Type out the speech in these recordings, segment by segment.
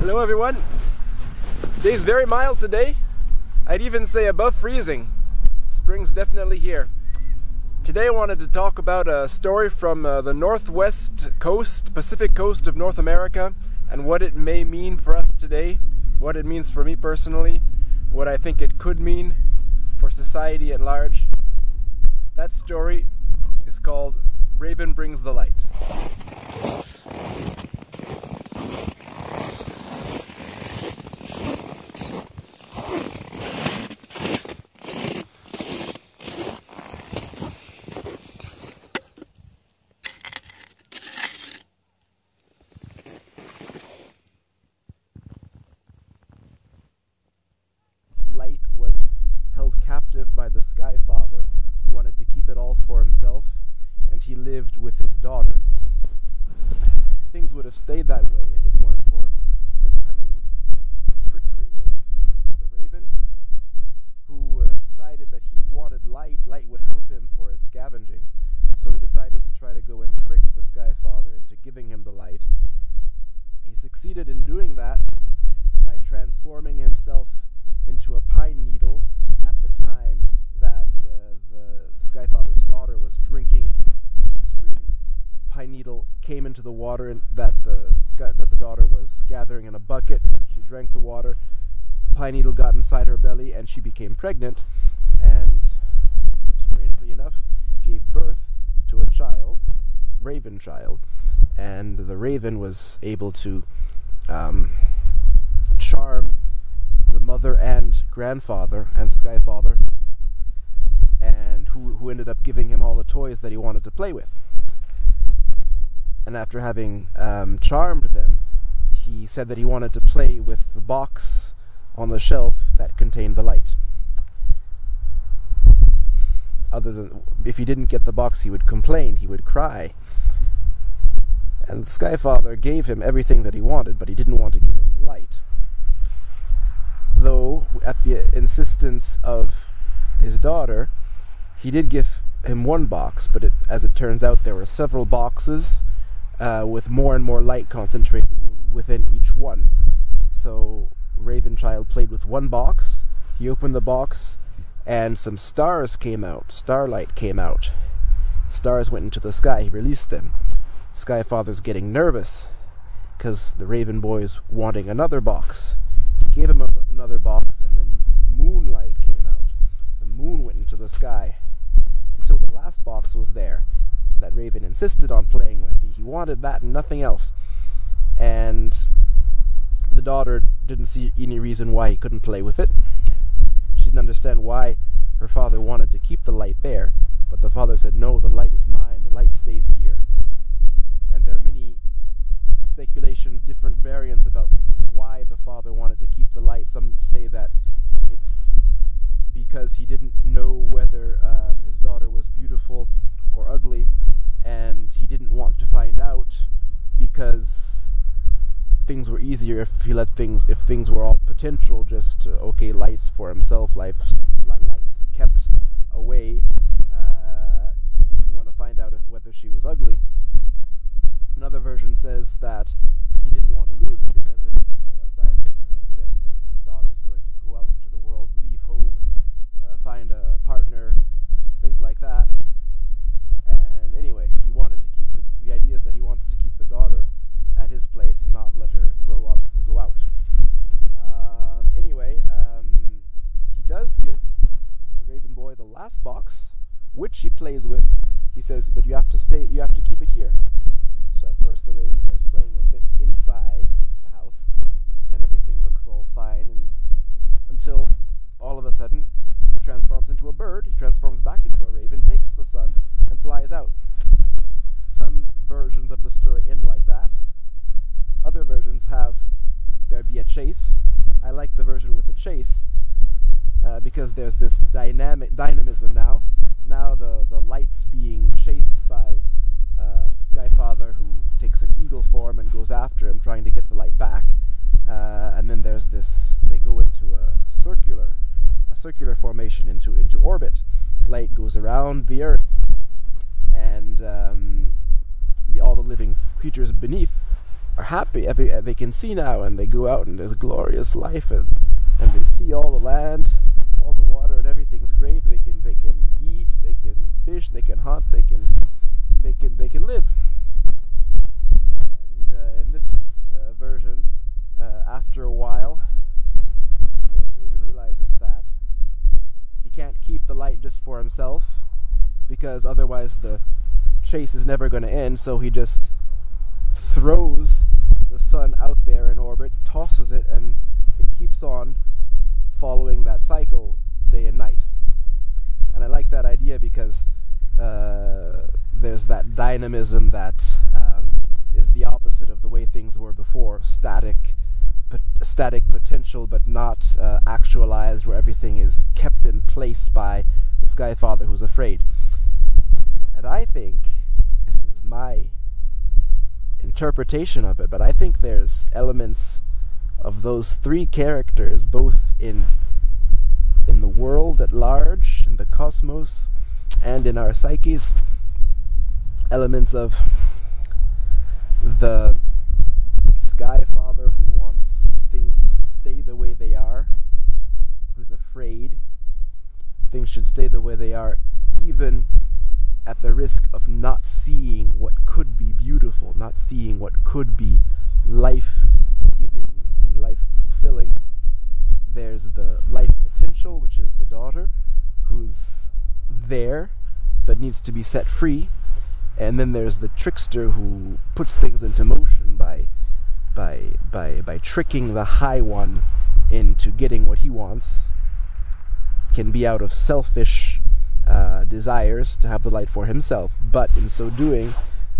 Hello everyone. Day's very mild today. I'd even say above freezing. Spring's definitely here. Today I wanted to talk about a story from uh, the northwest coast, Pacific coast of North America, and what it may mean for us today, what it means for me personally, what I think it could mean for society at large. That story is called Raven Brings the light was held captive by the Sky Father, who wanted to keep it all for himself, and he lived with his daughter. Things would have stayed that way if it weren't for the cunning trickery of the raven, who uh, decided that he wanted light. Light would help him for his scavenging. So he decided to try to go and trick the Sky Father into giving him the light. He succeeded in doing that by transforming himself into a pine needle at the time that uh, the Skyfather's daughter was drinking in the stream. Pine needle came into the water and that the that the daughter was gathering in a bucket, and she drank the water. Pine needle got inside her belly, and she became pregnant, and strangely enough, gave birth to a child, raven child, and the raven was able to um, charm the mother and grandfather and Skyfather, and who, who ended up giving him all the toys that he wanted to play with. And after having um, charmed them, he said that he wanted to play with the box on the shelf that contained the light. Other than if he didn't get the box, he would complain, he would cry. And the Sky Father gave him everything that he wanted, but he didn't want to give him the light though at the insistence of his daughter, he did give him one box, but it, as it turns out, there were several boxes uh, with more and more light concentrated w- within each one. So Ravenchild played with one box. He opened the box, and some stars came out. Starlight came out. Stars went into the sky. He released them. Skyfather's getting nervous because the Raven boy's wanting another box He gave him a, another box, and then moonlight came out. The moon went into the sky until the last box was there that Raven insisted on playing with. He wanted that and nothing else. And the daughter didn't see any reason why he couldn't play with it. She didn't understand why her father wanted to keep the light there, but the father said, No, the light is mine, the light stays here. And there are many speculations, different variants about why the father wanted to keep the light. Some say that it's because he didn't know whether um, his daughter was beautiful or ugly, didn't want to find out because things were easier if he let things if things were all potential just uh, okay lights for himself lights lights kept away uh, didn't want to find out if, whether she was ugly. Another version says that he didn't want to lose her because if there's light outside, then, uh, then her, his daughter is going to go out into the world, leave home, uh, find a partner, things like that. And anyway, he wanted to keep the, the idea is that he wants to keep the daughter at his place and not let her grow up and go out. Um, anyway, um, he does give the Raven Boy the last box, which he plays with. He says, "But you have to stay. You have to keep it here." So at first the Raven Boy's playing with it inside the house, and everything looks all fine, and until all of a sudden he transforms into a bird, he transforms back into a raven, takes the sun, and flies out. Some versions of the story end like that. Other versions have there be a chase. I like the version with the chase uh, because there's this dynamic dynamism after him, trying to get the light back. Uh, and then there's this. They go into a circular, a circular formation into into orbit. Light goes around the Earth, and um, the, all the living creatures beneath are happy. Every, they can see now, and they go out and there's glorious life, and and they see all the land, all the water, and everything's great. They can they can eat, they can fish, they can hunt, they can they can they can live. And uh, in this uh, version, uh, after a while, the raven realizes that he can't keep the light just for himself, because otherwise the chase is never going to end. So he just throws the sun out there in orbit, tosses it, and it keeps on following that cycle day and night. And I like that idea because uh, there's that dynamism that um, is the opposite of the way things were before static static potential but not uh, actualized where everything is kept in place by sky father who's afraid. And i think this is my interpretation of it but i think there's elements of those three characters both in in the world at large in the cosmos and in our psyches elements of the sky father who wants things to stay the way they are who's afraid things should stay the way they are even at the risk of not seeing what could be beautiful not seeing what could be life giving and life fulfilling there's the life potential which is the daughter who's there but needs to be set free. And then there's the trickster who puts things into motion by by by by tricking the high one into getting what he wants. Can be out of selfish uh, desires to have the light for himself, but in so doing,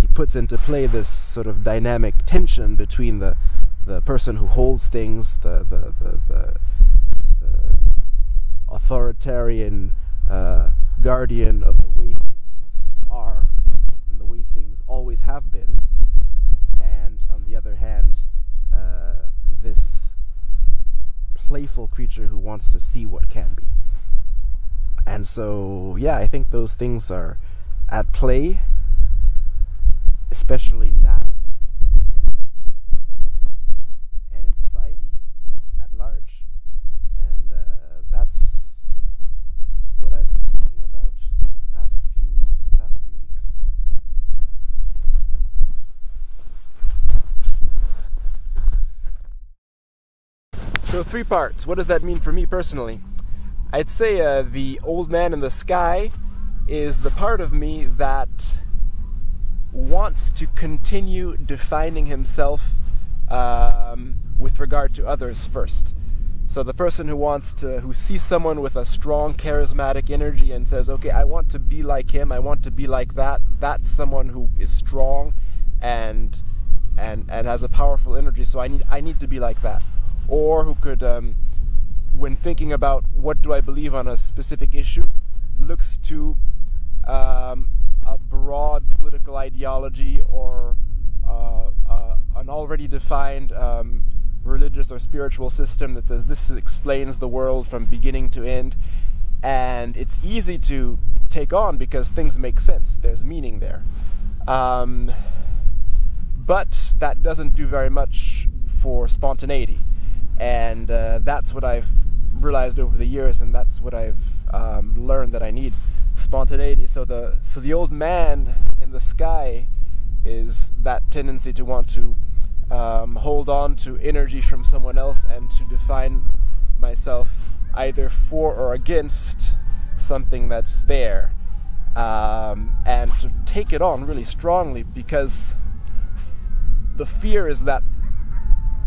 he puts into play this sort of dynamic tension between the the person who holds things, the the the, the, the authoritarian uh, guardian of the way things are and the way things always have been, and on the other hand, uh, this playful creature who wants to see what can be. And so, yeah, I think those things are at play, especially now. And in society at large. And uh, that's what I've been thinking about past few past few weeks. So three parts. What does that mean for me personally? I'd say uh, the old man in the sky is the part of me that wants to continue defining himself um, with regard to others first. So the person who wants to, who sees someone with a strong charismatic energy and says, "Okay, I want to be like him. I want to be like that." That's someone who is strong and and and has a powerful energy. So I need I need to be like that. Or who could, um, when thinking about what do I believe on a specific issue, looks to um, a broad political ideology or uh, uh, an already defined um, religious or spiritual system that says this explains the world from beginning to end. And it's easy to take on because things make sense, there's meaning there. Um, but that doesn't do very much for spontaneity. And uh, that's what I've realized over the years, and that's what I've um, learned that I need spontaneity. So the so the old man in the sky is that tendency to want to um, hold on to energy from someone else and to define myself either for or against something that's there, um, and to take it on really strongly because the fear is that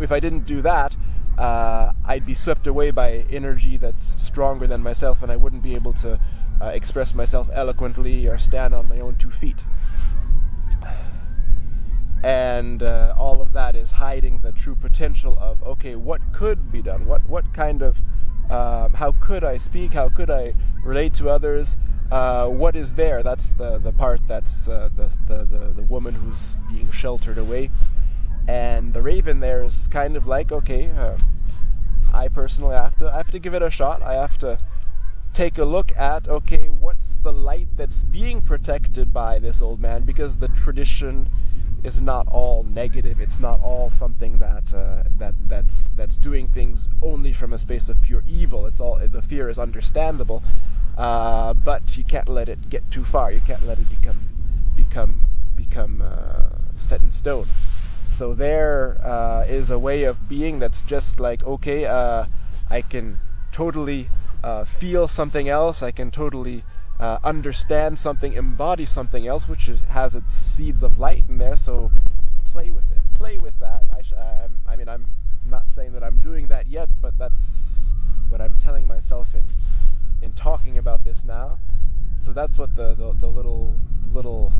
if I didn't do that, uh, I'd be swept away by energy that's stronger than myself, and I wouldn't be able to uh, express myself eloquently or stand on my own two feet. And uh, all of that is hiding the true potential of okay, what could be done? What what kind of um, how could I speak? How could I relate to others? Uh, what is there? That's the the part that's uh, the, the, the the woman who's being sheltered away, and the raven there is kind of like okay. Uh, I personally have to I have to give it a shot. I have to take a look at okay, what's the light that's being protected by this old man because the tradition is not all negative. It's not all something that uh, that that's that's doing things only from a space of pure evil. It's all the fear is understandable, uh, but you can't let it get too far. You can't let it become become become uh, set in stone. So there uh, is a way of being that's just like okay, uh, I can totally uh, feel something else. I can totally uh, understand something, embody something else, which has its seeds of light in there. So play with it. Play with that. I, sh- I, I mean, I'm not saying that I'm doing that yet, but that's what I'm telling myself in in talking about this now. So that's what the, the, the little little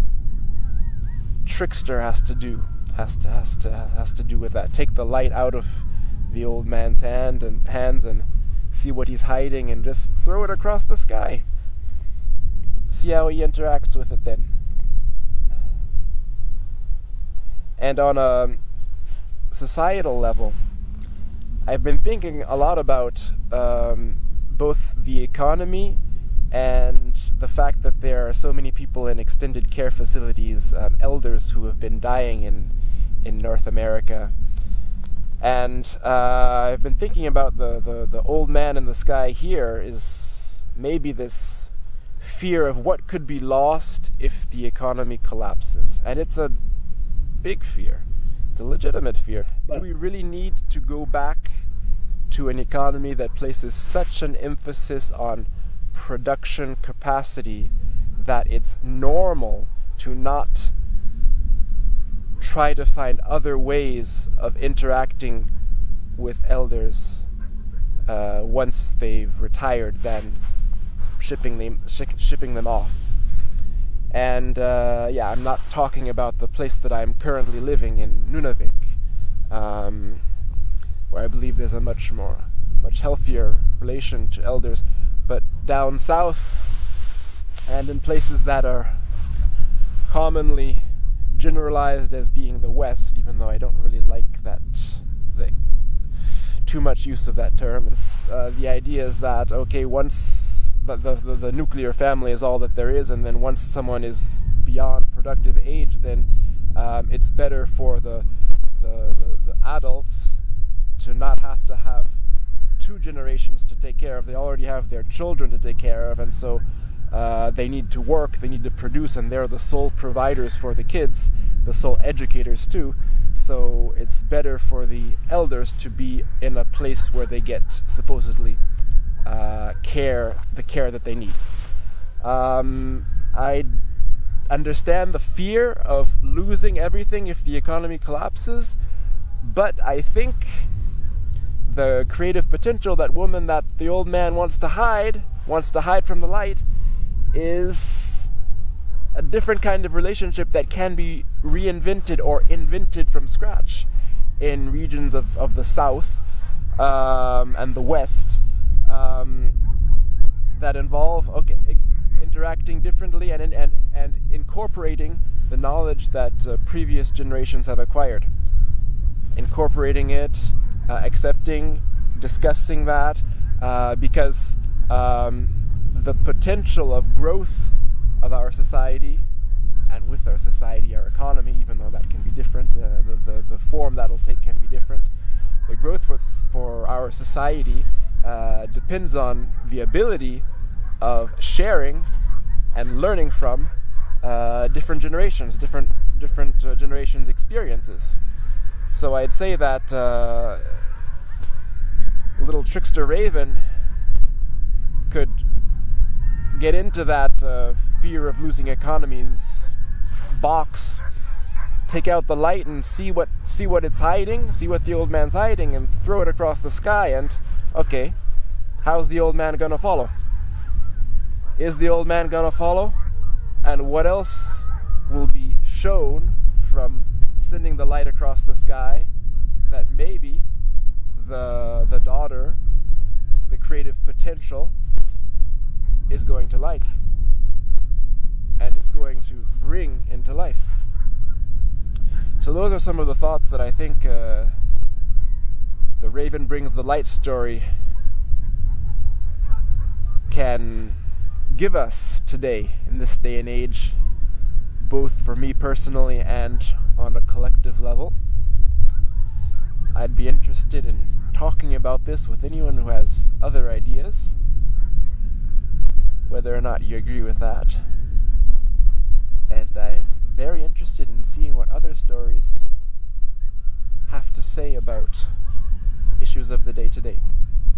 trickster has to do. Has to has to has to do with that. Take the light out of the old man's hand and hands and see what he's hiding and just throw it across the sky see how he interacts with it then. And on a societal level, I've been thinking a lot about um, both the economy and the fact that there are so many people in extended care facilities, um, elders who have been dying in in North America. And uh, I've been thinking about the, the, the old man in the sky here is maybe this fear of what could be lost if the economy collapses. And it's a big fear. It's a legitimate fear. Do we really need to go back to an economy that places such an emphasis on production capacity that it's normal to not try to find other ways of interacting with elders uh, once they've retired than shipping them sh- shipping them off. And uh, yeah, I'm not talking about the place that I'm currently living in, Nunavik, um, where I believe there's a much more, much healthier relation to elders. But down south, and in places that are commonly generalized as being the West, even though I don't really like that, the, too much use of that term. Uh, the idea is that okay, once the, the, the nuclear family is all that there is, and then once someone is beyond productive age, then um, it's better for the, the, the, the adults to not have to have two generations to take care of. They already have their children to take care of, and so uh, they need to work, they need to produce, and they're the sole providers for the kids, the sole educators too. So it's better for the elders to be in a place where they get supposedly uh, care, the care that they need. Um, I understand the fear of losing everything if the economy collapses, but I think the creative potential that woman that the old man wants to hide, wants to hide from the light, is a different kind of relationship that can be reinvented or invented from scratch in regions of, of the South um, and the West um, that involve okay interacting differently and and and incorporating the knowledge that uh, previous generations have acquired, incorporating it, uh, accepting, discussing that, uh, because um, the potential of growth of our society and with our society, our economy, even though that can be different, uh, the, the, the form that'll take can be different. The growth for, for our society uh, depends on the ability of sharing and learning from uh, different generations, different different uh, generations' experiences. So I'd say that uh, little trickster Raven could get into that uh, fear of losing economies box, take out the light and see what see what it's hiding, see what the old man's hiding, and throw it across the sky and Okay, how's the old man gonna follow? Is the old man gonna follow? And what else will be shown from sending the light across the sky that maybe the the daughter, the creative potential, is going to like and is going to bring into life. So those are some of the thoughts that I think uh, the Raven Brings the Light story can give us today in this day and age, both for me personally and on a collective level. I'd be interested in talking about this with anyone who has other ideas, whether or not you agree with that. And I'm very interested in seeing what other stories have to say about issues of the day to day.